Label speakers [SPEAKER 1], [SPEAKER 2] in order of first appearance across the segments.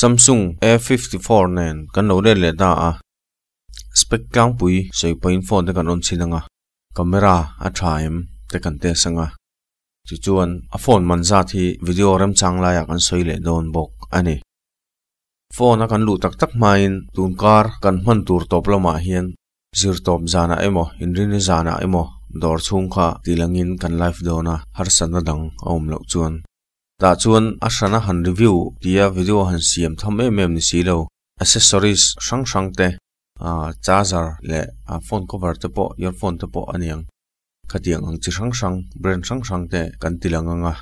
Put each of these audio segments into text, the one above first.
[SPEAKER 1] Samsung A54 nen, kan lo de le da a. Spec kang pui sei point phone te kan on chinanga. Camera a thaim te kan te sanga. Chu chuan, a phone man za thi, video ram chang la ya kan soi le don bok ani. Phone a kan lu tak tak main, tun kar kan man tur top lama ah hian. Zir top zana emo inrin zana emo dor chung kha, tilangin kan live dona har sana dang om lo chuan ta chuan asana han review tia video han siam tham em em ni silo accessories sang sang te ah, a charger le a phone cover te po, earphone te po aniang khatiang ang chi sang sang brand sang sang te, kan tilanganga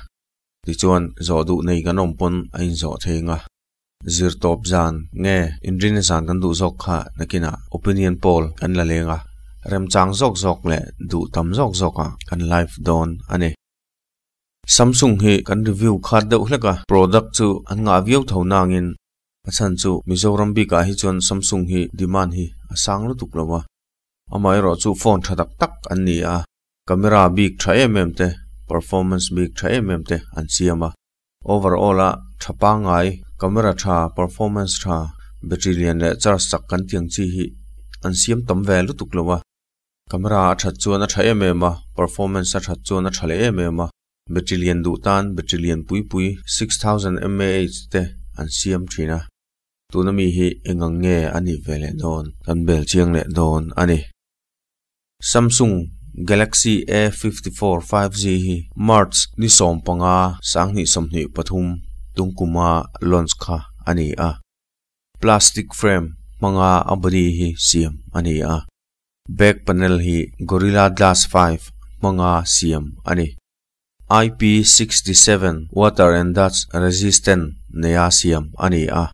[SPEAKER 1] ti chuan, zo du nei kan om pon ain zo thenga zir top zan, nge, indrin zan kan du zok kha nakina opinion poll, kan la lenga rem chang zok zok le, du tam zok zok a kan live don ani. Samsung hi kan review khat deuh hleka product chu an nga viau thonangin achan chu Mizoram bi ka hi chon Samsung hi demand hi asang lu tuk lawa amai ro chu phone thatak tak an ni a camera big tha mm te performance big tha mm te an siama overall a thapa ngai camera tha performance tha battery lian le charge sak kan tiang chi hi an siam tam ve lu tuk lawa camera a that chuan a tha mm a performance a that chuan a thale mm a battalion du tan battalion pui pui 6000 mAh te an siam thina tunami hi engang nge ani vele don An bel chiang le don ani Samsung Galaxy A54 5G hi March ni som panga sang ni som ni pathum tungkuma launch kha ani a plastic frame manga abadi hi siam ani a back panel hi Gorilla Glass 5 manga siam ani IP67 water and dust resistant, neasium, ani a.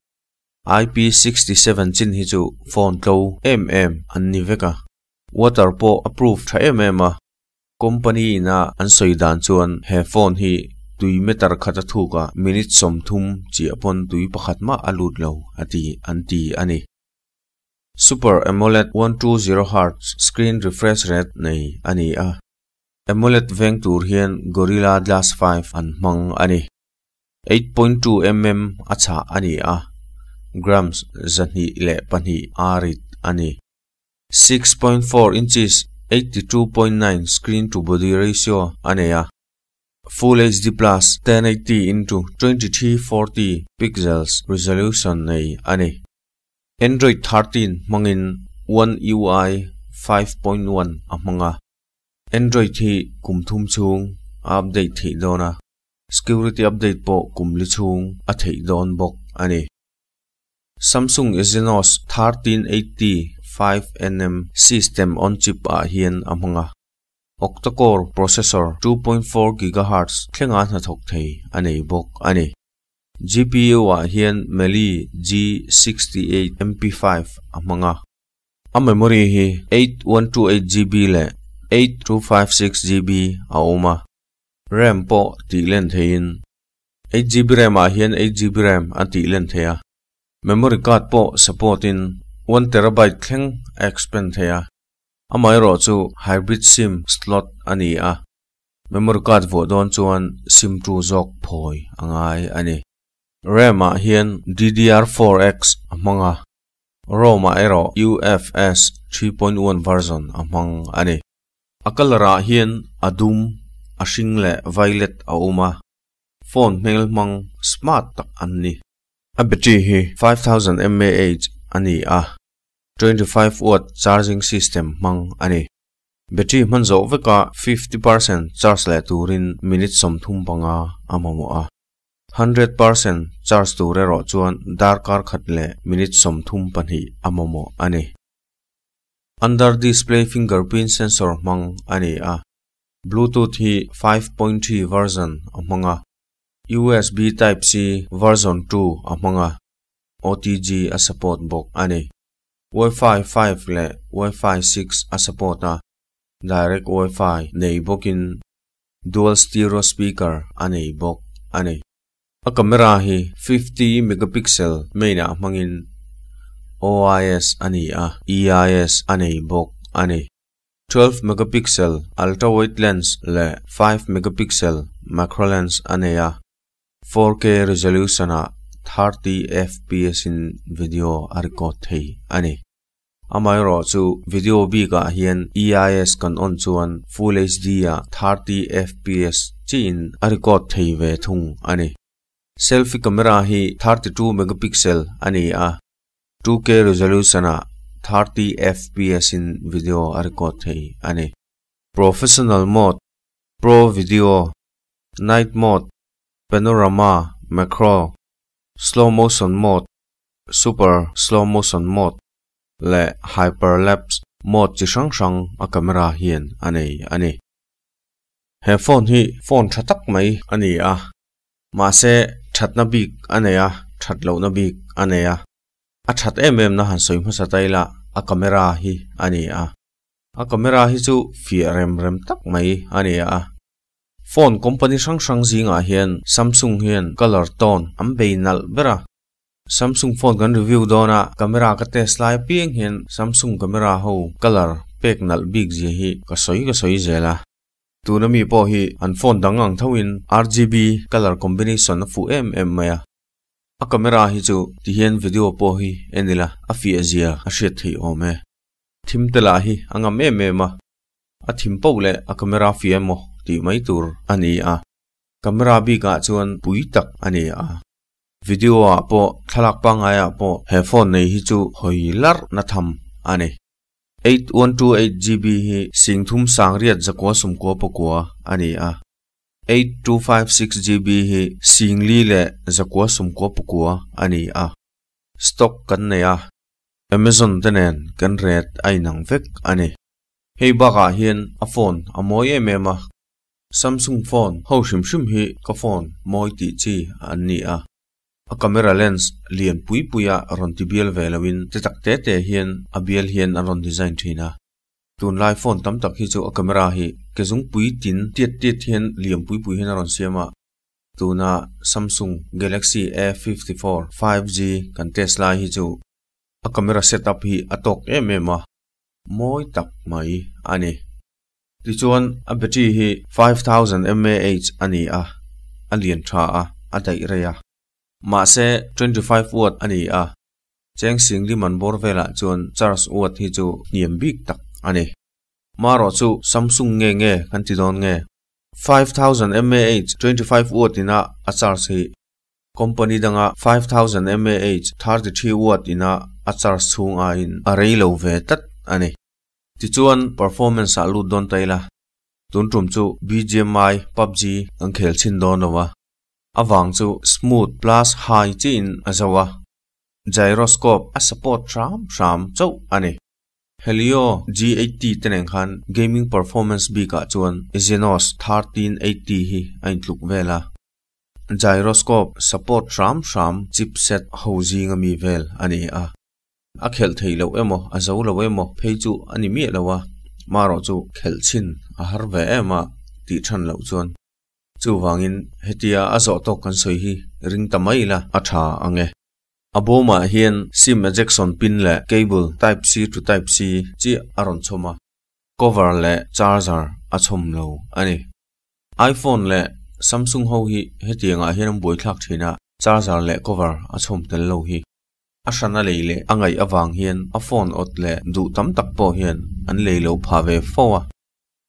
[SPEAKER 1] IP67 chin hi chu phone tlo mm anni veka. Water po approved tha mm a. Company na an soidan chuan, he phone hi, tui meter khata thuka, minute som thum chi apon tui pakhat ma alut lo, ati anti ani. Super amoled 120 hz screen refresh rate nei, ani a. AMOLED veng tur Gorilla Glass 5 an hmang ani. 8.2 mm acha ani a. Grams zani le pani arit ani. 6.4 inches 82.9 screen to body ratio ani a. Full HD Plus 1080 into 2340 pixels resolution nei ani. Android 13 mangin 1 UI 5.1 amanga Android thì cùng thum chung update thi dona à. security update bộ cùng li chung a à thì don bọc anh à Samsung Exynos 1380 5nm system on chip a hian amanga octa-core processor 2.4 GHz thlenga na thok thei anei bok ani GPU a hian Mali G68 MP5 amanga a memory hi 8128 GB le 8256 GB a oma RAM po ti len thein 8 GB RAM a hian 8 GB RAM a ti len thea memory card po support in 1 terabyte thleng expand thea amai ro chu hybrid sim slot ani a. Memory card vo don chuan sim 2 jok phoi angai ani. RAM a hian DDR4X amanga ROM a ero UFS 3.1 version amang ani akalara hian adum ashing le violet a uma phone mail mang smart tak anni a battery hi 5000 mAh ani a 25 watt charging system mang ani battery man zo veka 50% charge le turin minute som thum panga amamo a 100% charge tu re ro chuan dar kar khat le minute som thum panhi amamo ani under display fingerprint sensor mang ani a. Bluetooth hi 5.3 version amanga usb type c version 2 amanga otg a support bok ani. Wi-fi 5 le wi-fi 6 a support a. Direct wi-fi nei bokin dual stereo speaker ani bok ani. A camera hi 50 megapixel maina mangin OIS ani a EIS ani bok ani 12 megapixel ultra wide lens le 5 megapixel macro lens ani a 4K resolution a 30 fps in video a record thei ani amai ro chu video bi ka hian EIS kan on chuan full HD a 30 fps chin a record thei ve thung ani selfie camera hi 32 megapixel ani a 2K resolution a 30 fps in video a record thei ani professional mode pro video night mode panorama macro slow motion mode super slow motion mode le hyperlapse mode chi sang sang a camera hian anei ani he phone hi phone thatak mai ani a ma se thatna bik ane a thatlo na bik ane a that em em na han soi ma sa taila a camera hi ani a. A camera hi chu fi rem rem tak mai ani a. Phone company sang sang zinga ah hian, samsung hian, color tone, am beinal bera. Samsung phone kan review dona camera ka test lai pieng hian, samsung camera ho, color pek nal big ji hi, ka soi ka soi zela tuna mi po hi, an phone dangang thawin rgb color combination fu em em maya a camera hi chu ti hian video po hi enila a fi azia a hriat thei ome thim tela hi anga me me ma a thim po le a camera fi emo ti mai tur ani a camera bi ka chuan pui tak ani a video a po thalak pa nga ya po he phone nei hi chu hoi lar na tham ani 8128 GB hi singthum sangriat zakwa sumko pakwa ani a 8256 GB hi singli le zakwa sumko pakwa ani a. Stock kan ne a. Amazon tenen kan ret ai nang vek ani. Hei baka hian a phone a moi em em a. Samsung phone ho shim shim hi ka phone moi ti chi ani a. A camera lens lian pui puya ron ti bial velawin te tak te te hian a bial hian a ron design thina tun lai phone tam tak hi chu a camera hi ke zung pui tin tiat tiat hian liam pui pui hian a ron siama tuna Samsung Galaxy A54 5G kan Tesla hi chu a camera setup hi atok em em a moi tak mai ani. Ti chuan a battery hi 5000 mAh ani a. A lian tha a a dai reya ma se 25 watt ani a. Cheng sing li man bor vela chuan charge watt hi chu niam bik tak ani. Maro chu samsung nge nge kan ti don nge 5000 mAh 25 watt ina a charge hi company danga 5000 mAh 33 watt ina a chung a in. A reilo ve tat ani. Ti chuan performance à. a lu don taila tun tum chu BGMI PUBG ang khel chin don wa awang chu smooth plus high chin à azawa à. gyroscope, a support ram ram chau ani. Helio G80 teneng khan gaming performance bi ka chuan Exynos 1380 hi ain tluk vela. Gyroscope support ram ram chipset housing ngami vel ani a. A khel thei lo emo, a zo lo emo, phei chu ani mi lawa maro chu khel chin, a har ve ema ti than lo chuan. Chu wangin, hetia a zo to kan soi hi ring tamai la a tha ange aboma hian sim ejection pin le cable type c to type c chi aron choma à. cover le charger a chom lo ani iphone le samsung ho hi hetianga hian boi thlak thina charger le cover a chom tel lo hi asana leile angai awang hian a phone ot le du tam tak po hian an leilo pha ve fowa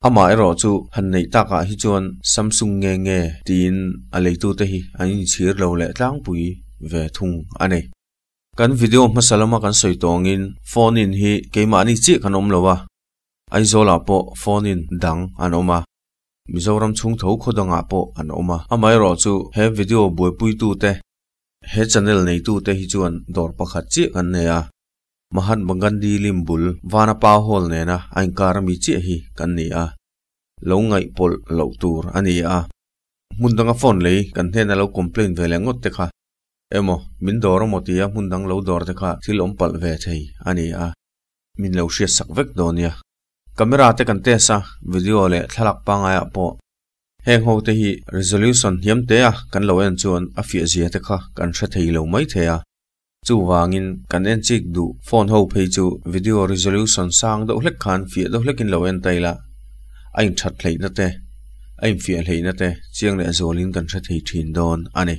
[SPEAKER 1] ama ero chu han nei taka hi chuan samsung nge nge tin a leitu te hi an chhir lo le tlang pui ve thung ane kan video masalama kan soi tongin phone in hi keima ani chi kan om lowa ai zola po, phone in dang an oma mizoram chung tho khodanga po an oma amai ro chu he video boi pui tu te. He channel nei tu te hi chuan dor pakhat chi kan ne a. Mahan bangandi limbul wana pa hol ne na ain kar mi chi hi kan ni a. Lo ngai pol lo tur ani a. Mundanga phone lei kan hena lo complain vele ngot te kha emo, min dor mo tia mundang lo dor te kha, thil om pal ve thei ani, a, min lo shia sak vek donia camera te kan te sa, video le thalak pa nga ya po. Heng ho te hi, resolution hiam te a, kan lo en chuan a fi zia te kha, kan tha thei lo mai the a chu wangin, kan en chik du, phone ho phei chu, video resolution sang do hlek khan fi do hlekin lo en taila ain that thlei na te, ain fi hlei na te, chiang le zolin kan tha thei thin don, ani.